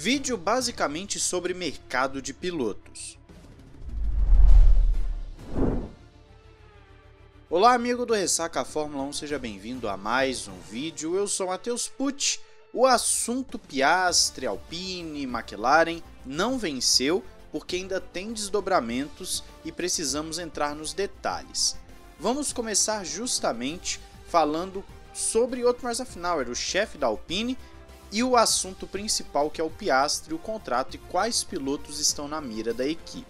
Vídeo basicamente sobre mercado de pilotos. Olá amigo do Ressaca Fórmula 1, seja bem-vindo a mais um vídeo. Eu sou Matheus Pucci. O assunto Piastre, Alpine, McLaren não venceu porque ainda tem desdobramentos e precisamos entrar nos detalhes. Vamos começar justamente falando sobre Otmar Zafnauer, o chefe da Alpine, e o assunto principal que é o Piastre, o contrato e quais pilotos estão na mira da equipe.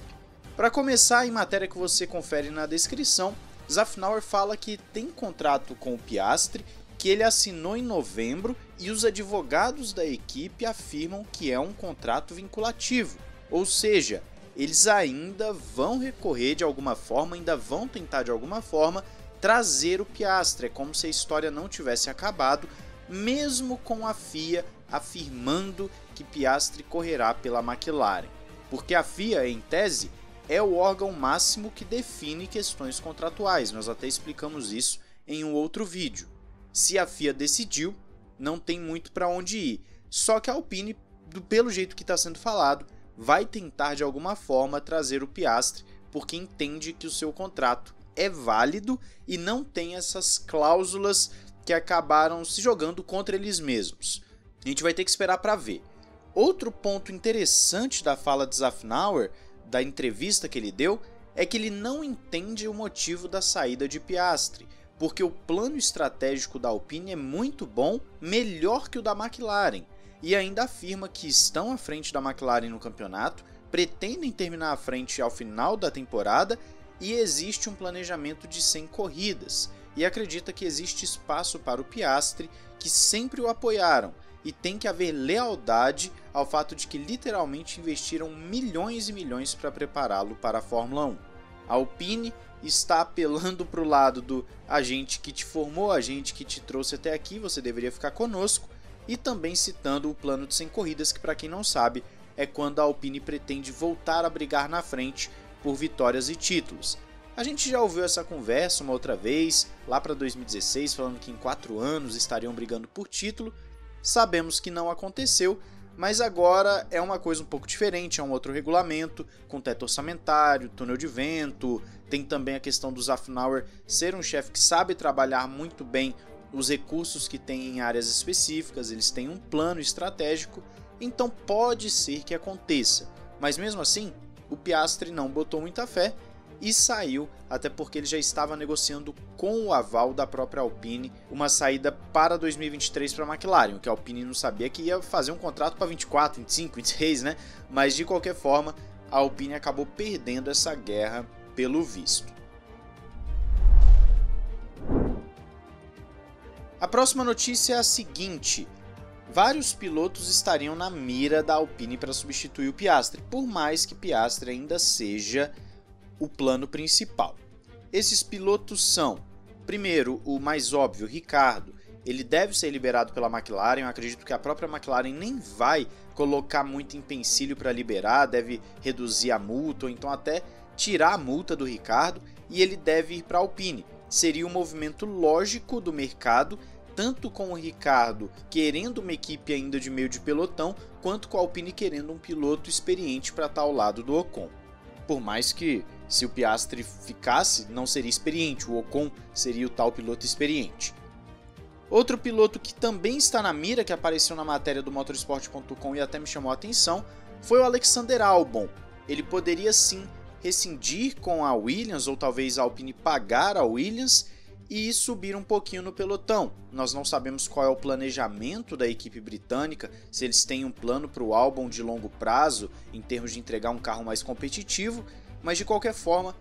Para começar, em matéria que você confere na descrição, Zafnauer fala que tem contrato com o Piastre, que ele assinou em novembro e os advogados da equipe afirmam que é um contrato vinculativo, ou seja, eles ainda vão recorrer de alguma forma, ainda vão tentar de alguma forma trazer o Piastre, é como se a história não tivesse acabado mesmo com a FIA afirmando que Piastri correrá pela McLaren, porque a FIA, em tese, é o órgão máximo que define questões contratuais. Nós até explicamos isso em um outro vídeo. Se a FIA decidiu, não tem muito para onde ir. Só que a Alpine, pelo jeito que está sendo falado, vai tentar de alguma forma trazer o Piastre, porque entende que o seu contrato é válido e não tem essas cláusulas que acabaram se jogando contra eles mesmos. Gente vai ter que esperar para ver. Outro ponto interessante da fala de Zafnauer, da entrevista que ele deu, é que ele não entende o motivo da saída de Piastri, porque o plano estratégico da Alpine é muito bom, melhor que o da McLaren, e ainda afirma que estão à frente da McLaren no campeonato, pretendem terminar à frente ao final da temporada e existe um planejamento de 100 corridas e acredita que existe espaço para o Piastre, que sempre o apoiaram, e tem que haver lealdade ao fato de que literalmente investiram milhões e milhões para prepará-lo para a Fórmula 1. A Alpine está apelando para o lado do agente que te formou, agente que te trouxe até aqui, você deveria ficar conosco, e também citando o plano de 100 corridas, que para quem não sabe, é quando a Alpine pretende voltar a brigar na frente por vitórias e títulos. A gente já ouviu essa conversa uma outra vez, lá para 2016, falando que em quatro anos estariam brigando por título. Sabemos que não aconteceu, mas agora é uma coisa um pouco diferente, é um outro regulamento, com teto orçamentário, túnel de vento, tem também a questão do Zafnauer ser um chefe que sabe trabalhar muito bem os recursos que tem em áreas específicas, eles têm um plano estratégico, então pode ser que aconteça. Mas mesmo assim, o Piastre não botou muita fé e saiu, até porque ele já estava negociando com o aval da própria Alpine uma saída para 2023 para a McLaren, o que a Alpine não sabia que ia fazer um contrato para 24, 25, 26, né? Mas de qualquer forma, a Alpine acabou perdendo essa guerra pelo visto. A próxima notícia é a seguinte: vários pilotos estariam na mira da Alpine para substituir o Piastri, por mais que Piastri ainda seja o plano principal. Esses pilotos são, primeiro, o mais óbvio, Ricardo. Ele deve ser liberado pela McLaren. Eu acredito que a própria McLaren nem vai colocar muito empecilho para liberar, deve reduzir a multa ou então até tirar a multa do Ricardo e ele deve ir para a Alpine. Seria um movimento lógico do mercado, tanto com o Ricardo querendo uma equipe ainda de meio de pelotão, quanto com a Alpine querendo um piloto experiente para estar ao lado do Ocon. Por mais que se o Piastri ficasse, não seria experiente, o Ocon seria o tal piloto experiente. Outro piloto que também está na mira, que apareceu na matéria do motorsport.com e até me chamou a atenção, foi o Alexander Albon. Ele poderia sim rescindir com a Williams, ou talvez a Alpine pagar a Williams e subir um pouquinho no pelotão. Nós não sabemos qual é o planejamento da equipe britânica, se eles têm um plano para o Albon de longo prazo em termos de entregar um carro mais competitivo, mas de qualquer forma,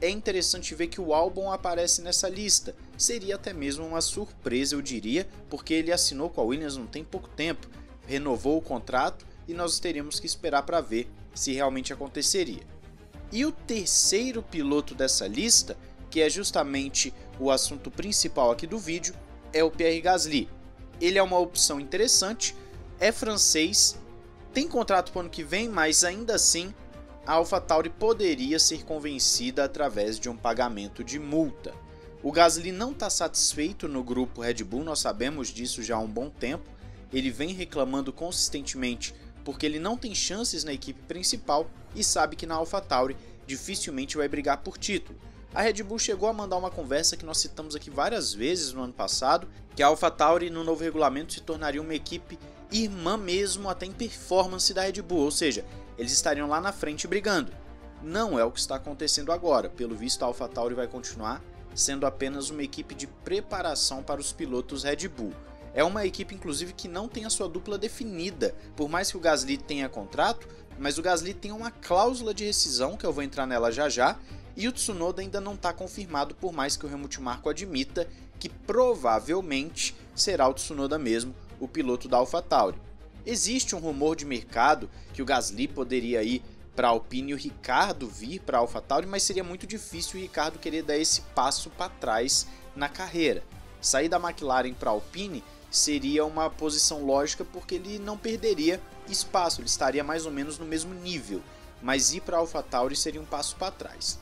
é interessante ver que o álbum aparece nessa lista. Seria até mesmo uma surpresa, eu diria, porque ele assinou com a Williams não tem pouco tempo, renovou o contrato e nós teríamos que esperar para ver se realmente aconteceria. E o terceiro piloto dessa lista, que é justamente o assunto principal aqui do vídeo, é o Pierre Gasly. Ele é uma opção interessante, é francês, tem contrato para o ano que vem, mas ainda assim a AlphaTauri poderia ser convencida através de um pagamento de multa. O Gasly não está satisfeito no grupo Red Bull, nós sabemos disso já há um bom tempo. Ele vem reclamando consistentemente porque ele não tem chances na equipe principal e sabe que na AlphaTauri dificilmente vai brigar por título. A Red Bull chegou a mandar uma conversa que nós citamos aqui várias vezes no ano passado, que a AlphaTauri no novo regulamento se tornaria uma equipe irmã mesmo até em performance da Red Bull, ou seja, eles estariam lá na frente brigando. Não é o que está acontecendo agora, pelo visto a AlphaTauri vai continuar sendo apenas uma equipe de preparação para os pilotos Red Bull. É uma equipe, inclusive, que não tem a sua dupla definida. Por mais que o Gasly tenha contrato, mas o Gasly tem uma cláusula de rescisão, que eu vou entrar nela já já, e o Tsunoda ainda não está confirmado, por mais que o Helmut Marko admita que provavelmente será o Tsunoda mesmo, o piloto da AlphaTauri. Existe um rumor de mercado que o Gasly poderia ir para Alpine e o Ricardo vir para AlphaTauri, mas seria muito difícil o Ricardo querer dar esse passo para trás na carreira. Sair da McLaren para Alpine seria uma posição lógica porque ele não perderia espaço, ele estaria mais ou menos no mesmo nível, mas ir para AlphaTauri seria um passo para trás.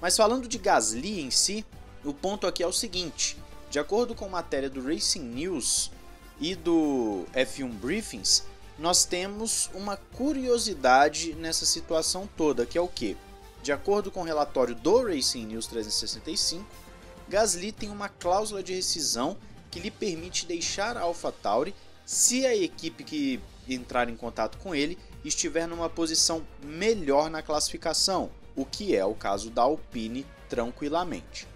Mas falando de Gasly em si, o ponto aqui é o seguinte: de acordo com matéria do Racing News e do F1 Briefings, nós temos uma curiosidade nessa situação toda, que é o que? De acordo com o relatório do Racing News 365, Gasly tem uma cláusula de rescisão que lhe permite deixar a AlphaTauri se a equipe que entrar em contato com ele estiver numa posição melhor na classificação, o que é o caso da Alpine tranquilamente.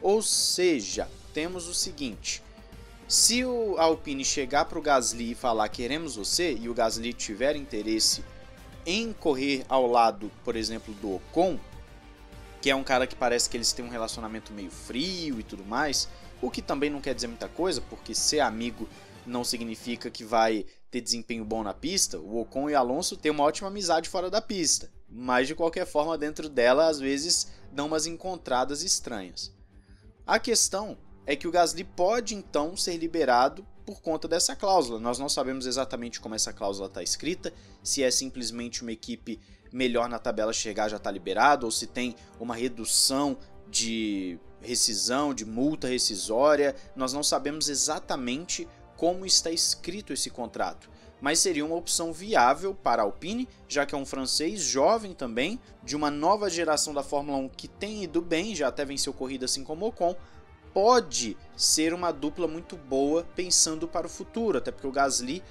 Ou seja, temos o seguinte: se o Alpine chegar para o Gasly e falar queremos você e o Gasly tiver interesse em correr ao lado, por exemplo, do Ocon, que é um cara que parece que eles têm um relacionamento meio frio e tudo mais, o que também não quer dizer muita coisa, porque ser amigo não significa que vai ter desempenho bom na pista. O Ocon e Alonso têm uma ótima amizade fora da pista, mas de qualquer forma dentro dela às vezes dão umas encontradas estranhas. A questão é que o Gasly pode então ser liberado por conta dessa cláusula. Nós não sabemos exatamente como essa cláusula está escrita, se é simplesmente uma equipe melhor na tabela chegar já está liberado, ou se tem uma redução de rescisão, de multa rescisória. Nós não sabemos exatamente como está escrito esse contrato, mas seria uma opção viável para a Alpine, já que é um francês jovem também, de uma nova geração da Fórmula 1 que tem ido bem, já até venceu corrida assim como o Ocon, pode ser uma dupla muito boa pensando para o futuro, até porque o Gasly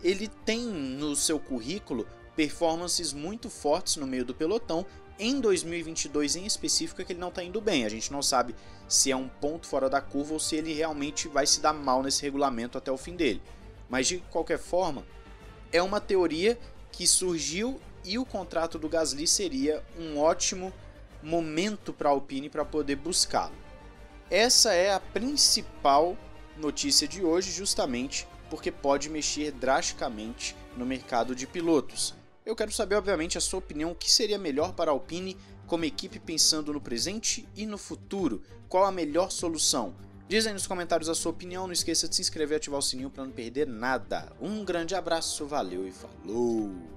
ele tem no seu currículo performances muito fortes no meio do pelotão. Em 2022 em específico é que ele não está indo bem. A gente não sabe se é um ponto fora da curva ou se ele realmente vai se dar mal nesse regulamento até o fim dele. Mas de qualquer forma, é uma teoria que surgiu e o contrato do Gasly seria um ótimo momento para a Alpine para poder buscá-lo. Essa é a principal notícia de hoje, justamente porque pode mexer drasticamente no mercado de pilotos. Eu quero saber, obviamente, a sua opinião: o que seria melhor para a Alpine como equipe pensando no presente e no futuro? Qual a melhor solução? Diz aí nos comentários a sua opinião, não esqueça de se inscrever e ativar o sininho para não perder nada. Um grande abraço, valeu e falou!